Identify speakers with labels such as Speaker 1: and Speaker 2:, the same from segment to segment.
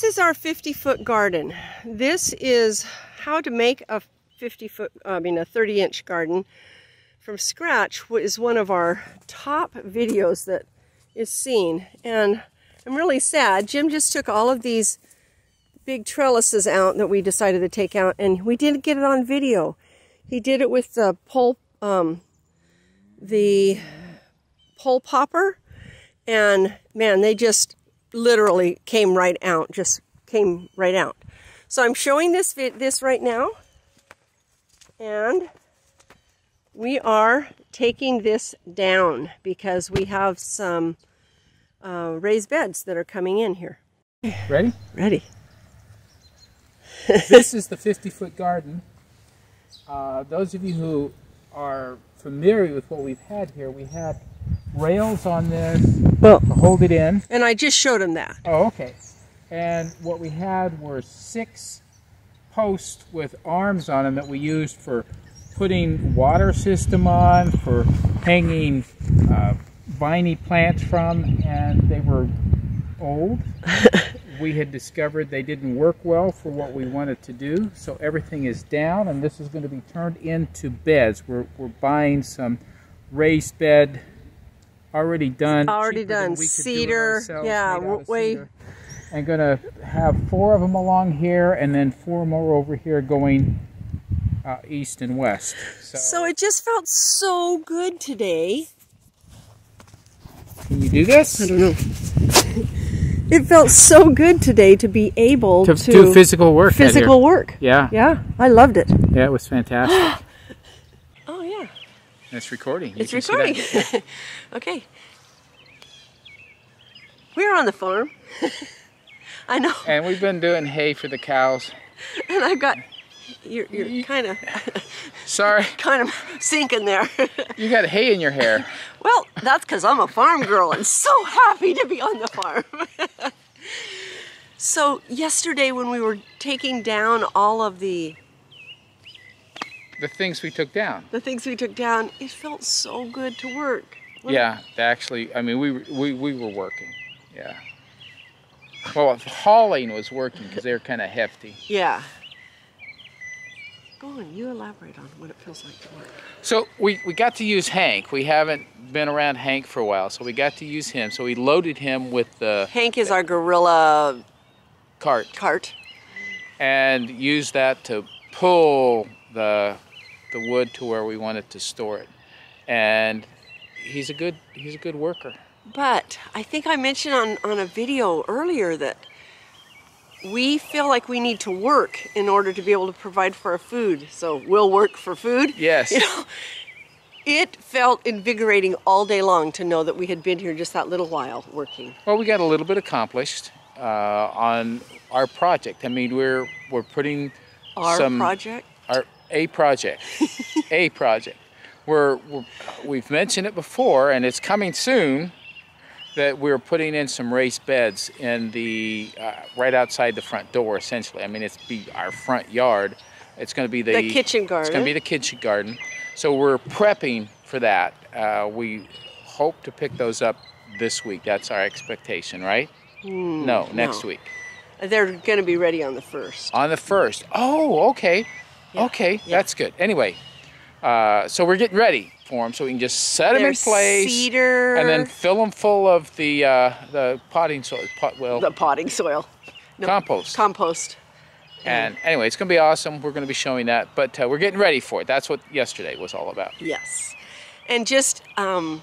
Speaker 1: this is our 50 foot garden. This is how to make a 50 foot, I mean a 30 inch garden from scratch is one of our top videos that is seen. And I'm really sad. Jim just took all of these big trellises out that we decided to take out and we didn't get it on video. He did it with the pole, um, the pole popper and man, they just literally came right out, just came right out. So I'm showing this this right now, and we are taking this down because we have some uh, raised beds that are coming in here.
Speaker 2: Ready?
Speaker 1: Ready.
Speaker 2: this is the 50 foot garden. Uh, those of you who are familiar with what we've had here, we had rails on this well, to hold it in.
Speaker 1: And I just showed him that.
Speaker 2: Oh, okay. And what we had were six posts with arms on them that we used for putting water system on, for hanging uh, viney plants from, and they were old. we had discovered they didn't work well for what we wanted to do, so everything is down, and this is going to be turned into beds. We're, we're buying some raised bed already done.
Speaker 1: Already done. Cedar. Yeah, way. Cedar.
Speaker 2: And going to have four of them along here and then four more over here going uh, east and west.
Speaker 1: So, so it just felt so good today.
Speaker 2: Can you do this?
Speaker 1: I don't know. it felt so good today to be able to,
Speaker 2: to do physical work.
Speaker 1: Physical work.
Speaker 2: Yeah.
Speaker 1: Yeah, I loved it.
Speaker 2: Yeah, it was fantastic.
Speaker 1: oh yeah.
Speaker 2: It's recording.
Speaker 1: You it's recording. okay. We're on the farm. I know.
Speaker 2: And we've been doing hay for the cows.
Speaker 1: And I've got, you're, you're kind of,
Speaker 2: sorry,
Speaker 1: kind of sinking there.
Speaker 2: you got hay in your hair.
Speaker 1: Well, that's because I'm a farm girl and so happy to be on the farm. so yesterday when we were taking down all of the
Speaker 2: the things we took down.
Speaker 1: The things we took down, it felt so good to work.
Speaker 2: Yeah, actually, I mean, we, we, we were working, yeah. Well, hauling was working because they were kind of hefty.
Speaker 1: Yeah. Go on, you elaborate on what it feels like to work.
Speaker 2: So we, we got to use Hank. We haven't been around Hank for a while, so we got to use him. So we loaded him with the...
Speaker 1: Hank is our gorilla...
Speaker 2: Cart.
Speaker 1: Cart.
Speaker 2: And used that to pull the the wood to where we wanted to store it. And he's a good he's a good worker.
Speaker 1: But I think I mentioned on, on a video earlier that we feel like we need to work in order to be able to provide for our food. So we'll work for food.
Speaker 2: Yes.
Speaker 1: You know, it felt invigorating all day long to know that we had been here just that little while working.
Speaker 2: Well, we got a little bit accomplished uh, on our project. I mean, we're we're putting
Speaker 1: our
Speaker 2: some,
Speaker 1: project.
Speaker 2: Our a project, a project. We're, we're, we've mentioned it before, and it's coming soon. That we're putting in some raised beds in the uh, right outside the front door. Essentially, I mean, it's be our front yard. It's going to be the,
Speaker 1: the kitchen garden.
Speaker 2: It's going to be the kitchen garden. So we're prepping for that. Uh, we hope to pick those up this week. That's our expectation, right?
Speaker 1: Mm,
Speaker 2: no, next
Speaker 1: no.
Speaker 2: week.
Speaker 1: They're going to be ready on the first.
Speaker 2: On the first. Oh, okay. Yeah. Okay, yeah. that's good. Anyway, uh, so we're getting ready for them, so we can just set them
Speaker 1: There's
Speaker 2: in place,
Speaker 1: cedar.
Speaker 2: and then fill them full of the uh, the potting soil. Pot, well,
Speaker 1: the potting soil.
Speaker 2: No, compost.
Speaker 1: Compost.
Speaker 2: And anyway, it's going to be awesome. We're going to be showing that, but uh, we're getting ready for it. That's what yesterday was all about.
Speaker 1: Yes, and just um,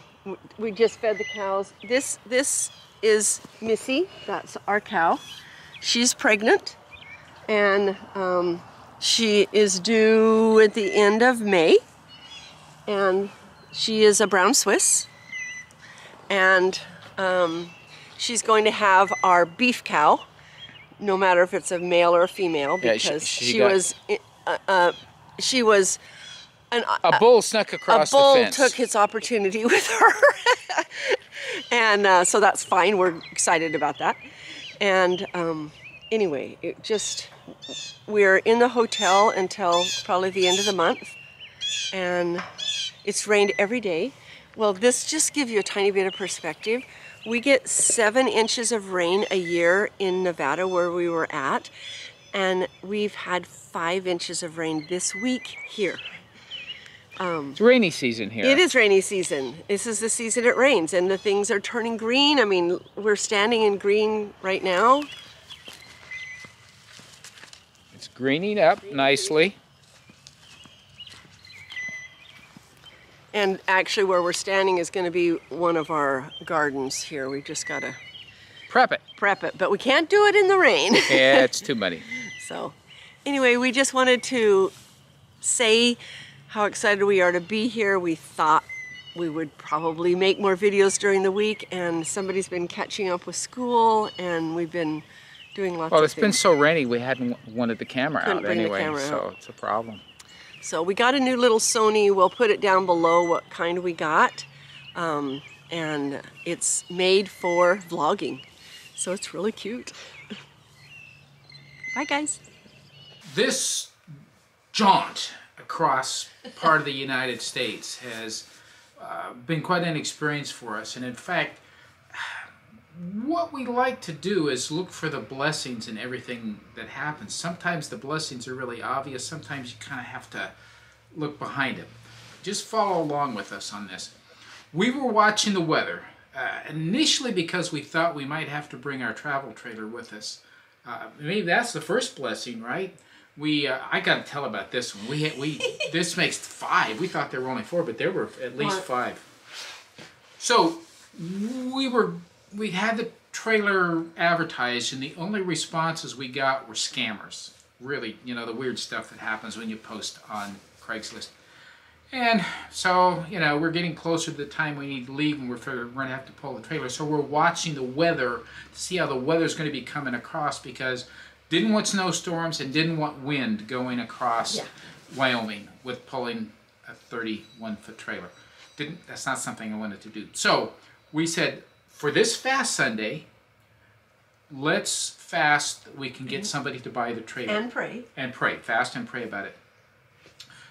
Speaker 1: we just fed the cows. This this is Missy. That's our cow. She's pregnant, and um, she is due at the end of May, and she is a brown Swiss, and um, she's going to have our beef cow, no matter if it's a male or a female, because yeah, she, she, she was uh, uh, she was. An,
Speaker 2: a bull snuck across
Speaker 1: a bull took his opportunity with her, and uh, so that's fine. We're excited about that, and um, anyway, it just we're in the hotel until probably the end of the month, and it's rained every day. Well, this just gives you a tiny bit of perspective. we get seven inches of rain a year in Nevada where we were at. And we've had five inches of rain this week here.
Speaker 2: Um, it's rainy season here.
Speaker 1: It is rainy season. This is the season it rains and the things are turning green. I mean, we're standing in green right now.
Speaker 2: Greening up nicely.
Speaker 1: And actually where we're standing is going to be one of our gardens here. We just got to
Speaker 2: prep it.
Speaker 1: Prep it, but we can't do it in the rain.
Speaker 2: yeah, it's too muddy.
Speaker 1: So anyway, we just wanted to say how excited we are to be here. We thought we would probably make more videos during the week and somebody's been catching up with school and we've been doing lots
Speaker 2: well,
Speaker 1: of
Speaker 2: it's been so rainy we hadn't wanted the camera
Speaker 1: Couldn't
Speaker 2: out anyway,
Speaker 1: camera
Speaker 2: so
Speaker 1: out.
Speaker 2: it's a problem.
Speaker 1: So we got a new little Sony. We'll put it down below what kind we got. Um, and it's made for vlogging. So it's really cute. Bye guys.
Speaker 2: This jaunt across part of the United States has uh, been quite an experience for us. And in fact, what we like to do is look for the blessings in everything that happens. Sometimes the blessings are really obvious. Sometimes you kind of have to look behind it. Just follow along with us on this. We were watching the weather, uh, initially because we thought we might have to bring our travel trailer with us. Uh, maybe that's the first blessing, right? We, uh, I got to tell about this one. We, had, we, this makes five. We thought there were only four, but there were at least five. So we were we had the trailer advertised, and the only responses we got were scammers. Really, you know, the weird stuff that happens when you post on Craigslist. And so, you know, we're getting closer to the time we need to leave, and we're going to have to pull the trailer. So we're watching the weather to see how the weather's going to be coming across because didn't want snowstorms and didn't want wind going across yeah. Wyoming with pulling a 31 foot trailer. Didn't that's not something I wanted to do. So we said for this fast Sunday, let's fast. We can get mhm. somebody to buy the trailer
Speaker 1: and pray
Speaker 2: and pray, fast and pray about it.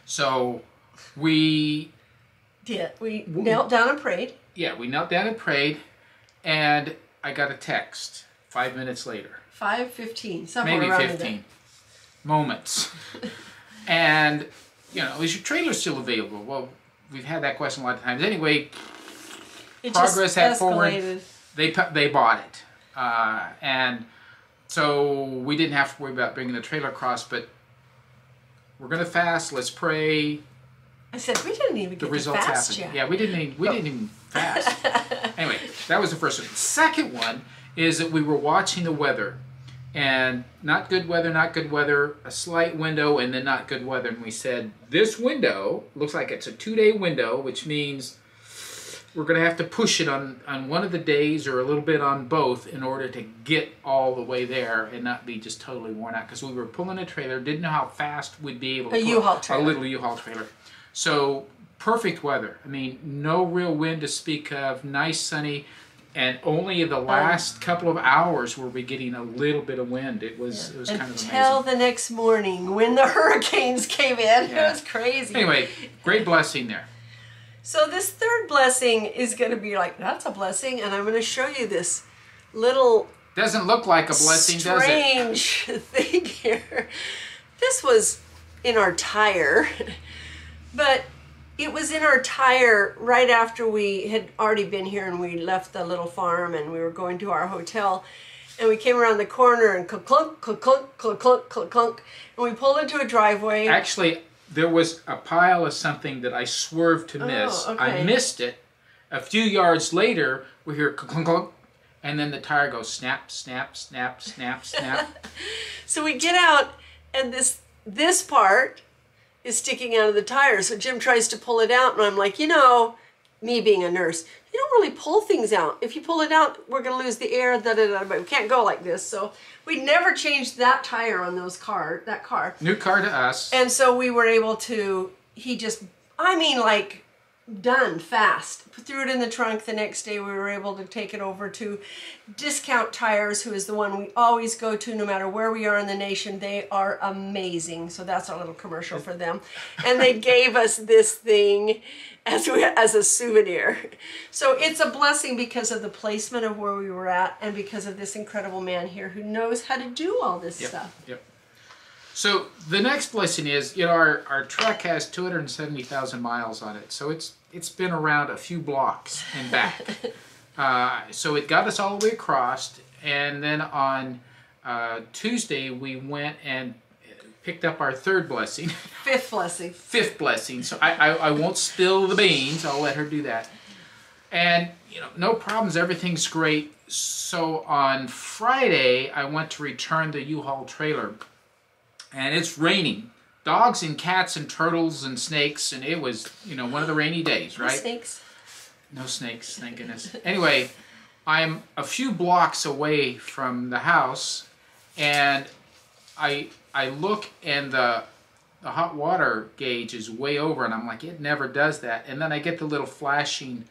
Speaker 2: So we
Speaker 1: did. We, we knelt down and prayed.
Speaker 2: Yeah, we knelt down and prayed, and I got a text five minutes later.
Speaker 1: Five fifteen, somewhere
Speaker 2: maybe
Speaker 1: around
Speaker 2: fifteen moments, and you know, is your trailer still available? Well, we've had that question a lot of times. Anyway,
Speaker 1: it
Speaker 2: progress
Speaker 1: had
Speaker 2: forward. They they bought it, uh, and so we didn't have to worry about bringing the trailer across. But we're gonna fast. Let's pray.
Speaker 1: I said we didn't even
Speaker 2: the results
Speaker 1: fast
Speaker 2: happen.
Speaker 1: yet.
Speaker 2: Yeah, we didn't. Even, we didn't even fast. anyway, that was the first one. Second one is that we were watching the weather, and not good weather, not good weather, a slight window, and then not good weather. And we said this window looks like it's a two-day window, which means we're going to have to push it on, on one of the days or a little bit on both in order to get all the way there and not be just totally worn out. Because we were pulling a trailer didn't know how fast we'd be able to
Speaker 1: a U-Haul trailer.
Speaker 2: a little U-Haul trailer. So perfect weather. I mean no real wind to speak of nice sunny and only the um, last um, couple of hours were we getting a little bit of wind. It was yeah. it was kind of amazing.
Speaker 1: Until the next morning when the hurricanes came in. Yeah. it was crazy.
Speaker 2: Anyway great blessing there
Speaker 1: so this third blessing is going to be like, that's a blessing, and I'm going to show you this little...
Speaker 2: Doesn't look like a blessing, does it?
Speaker 1: Strange thing here. This was in our tire, but it was in our tire right after we had already been here and we left the little farm and we were going to our hotel and we came around the corner and clunk, clunk, clunk, clunk, clunk, clunk, clunk, and we pulled into a driveway.
Speaker 2: Actually, there was a pile of something that I swerved to oh, miss.
Speaker 1: Oh, okay.
Speaker 2: I missed it. A few yards later, we hear clunk, clunk, and then the tire goes snap, snap, snap, snap, snap.
Speaker 1: so we get out, and this this part is sticking out of the tire. So Jim tries to pull it out, and I'm like, you know, me being a nurse, you don't really pull things out. If you pull it out, we're going to lose the air. Da, da, da, but we can't go like this. So we never changed that tire on those car, that car.
Speaker 2: New car to us.
Speaker 1: And so we were able to, he just, I mean like done fast. Threw it in the trunk. The next day we were able to take it over to Discount Tires, who is the one we always go to no matter where we are in the nation. They are amazing. So that's our little commercial for them. And they gave us this thing as we, as a souvenir. So it's a blessing because of the placement of where we were at and because of this incredible man here who knows how to do all this
Speaker 2: Yep.
Speaker 1: stuff.
Speaker 2: Yep. So the next blessing is, you know, our, our truck has 270,000 miles on it. So it's it's been around a few blocks and back. uh, so it got us all the way across. And then on uh, Tuesday, we went and picked up our third blessing,
Speaker 1: Fifth blessing.
Speaker 2: fifth blessing. So I, I, I won't spill the beans. I'll let her do that. And, you know, no problems. Everything's great. So on Friday, I went to return the U-Haul trailer and it's raining. Dogs and cats and turtles and snakes, and it was, you know, one of the rainy days, right?
Speaker 1: Snakes.
Speaker 2: No snakes, thank goodness. Anyway, I'm a few blocks away from the house, and I I look and the the hot water gauge is way over, and I'm like, it never does that. And then I get the little flashing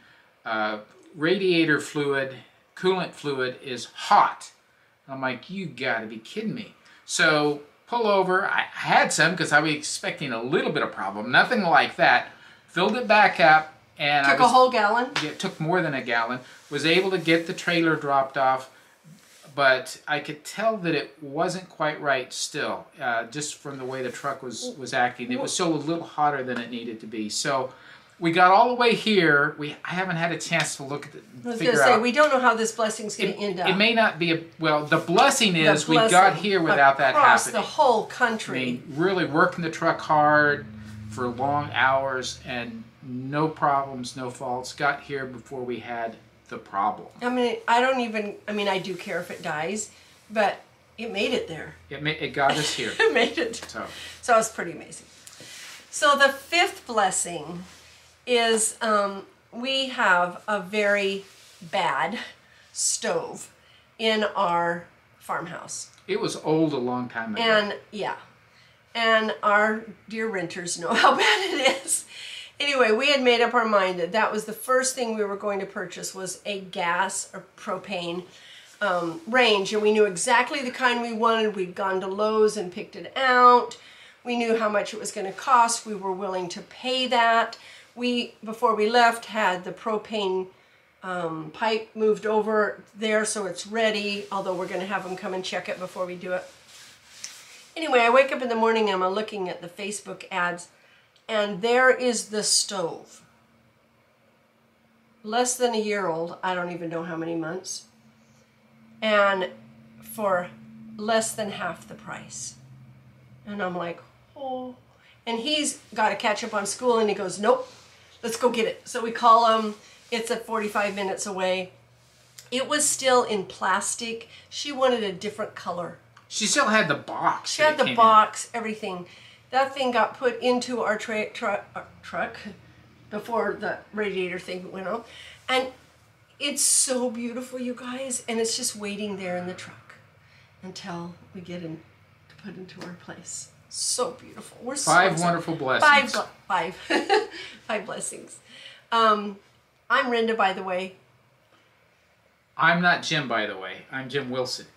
Speaker 2: uh, radiator fluid, coolant fluid is hot. I'm like, you gotta be kidding me. So pull over. I had some because I was expecting a little bit of problem. Nothing like that. Filled it back up, and I
Speaker 1: Took
Speaker 2: was,
Speaker 1: a whole gallon.
Speaker 2: it took more than a gallon. Was able to get the trailer dropped off, but I could tell that it wasn't quite right still, uh, just from the way the truck was was acting. It was still a little hotter than it needed to be. So we got all the way here. We I haven't had a chance to look at it.
Speaker 1: I was going to say,
Speaker 2: out.
Speaker 1: we don't know how this blessing's going to end up.
Speaker 2: it may not be a well. The blessing
Speaker 1: The
Speaker 2: is we got here without that
Speaker 1: across
Speaker 2: happening.
Speaker 1: the whole country.
Speaker 2: I mean, really working the truck hard for long hours and no problems, no faults. Got here before we had the problem.
Speaker 1: I mean, I don't even, I mean, I do care if it dies, but it made it there.
Speaker 2: It made it got us here.
Speaker 1: It made it.
Speaker 2: So
Speaker 1: So it was pretty amazing. So the fifth blessing is um, we have a very bad stove in our farmhouse.
Speaker 2: it was old a long time ago.
Speaker 1: And yeah, and our dear renters know how bad it is. Anyway, we had made up our mind that that was the first thing we were going to purchase was a gas or propane um, range, and we knew exactly the kind we wanted. We'd gone to Lowe's and picked it out. We knew how much it was going to cost. We were willing to pay that. We before we left had the propane um, pipe moved over there, so it's ready. Although we're going to have them come and check it before we do it. Anyway, I wake up in the morning and I'm looking at the Facebook ads, and there is the stove. Less than a year old, I don't even know how many months, and for less than half the price. And I'm like, oh. And he's got to catch up on school, and he goes, nope, let's go get it. So we call him, it's at 45 minutes away. It was still in plastic. She wanted a different color.
Speaker 2: she still had the box.
Speaker 1: She had the
Speaker 2: came in.
Speaker 1: box, everything. That thing got put into our tra- tra- uh, truck before the radiator thing went on. And it's so beautiful, you guys. And it's just waiting there in the truck until we get in to put into our place. So beautiful. We're
Speaker 2: Five wonderful blessings.
Speaker 1: Five, five, five blessings. Um, I'm Rhenda, by the way.
Speaker 2: I'm not Jim, by the way. I'm Jim Wilson.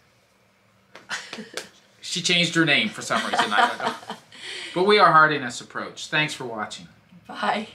Speaker 2: she changed her name for some reason. I don't know. But we are Heartiness Approach. Thanks for watching.
Speaker 1: Bye.